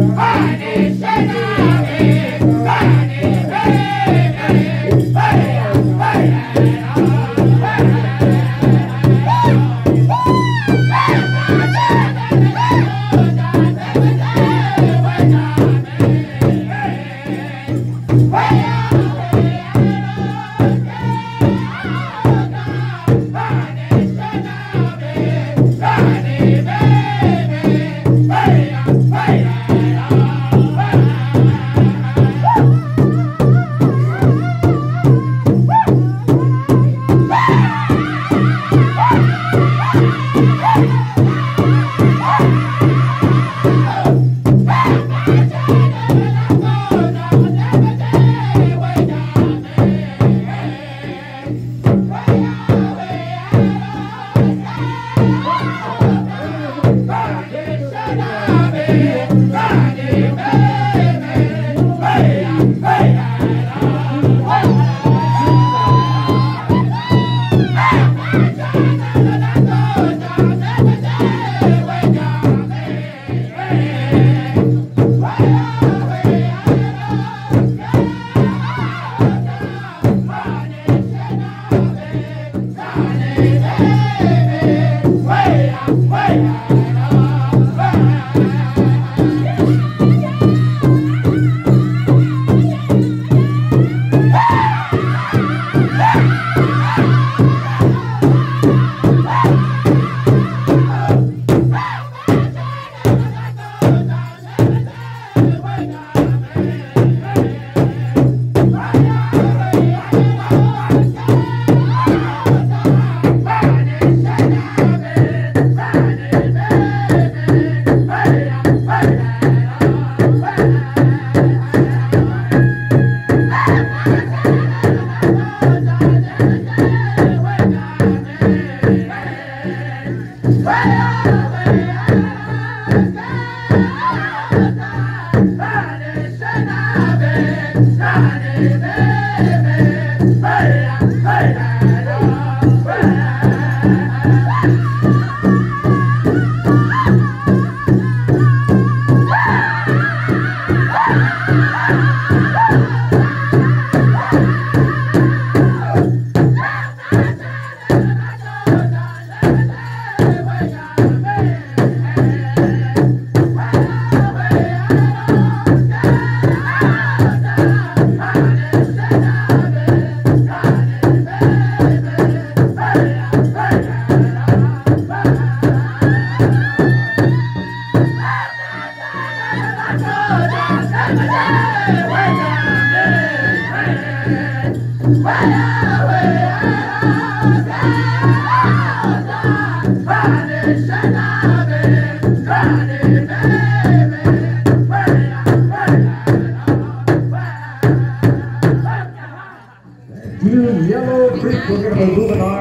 Ani Shana Parabéns. Ah! Yellow Creek, we're going to be moving on.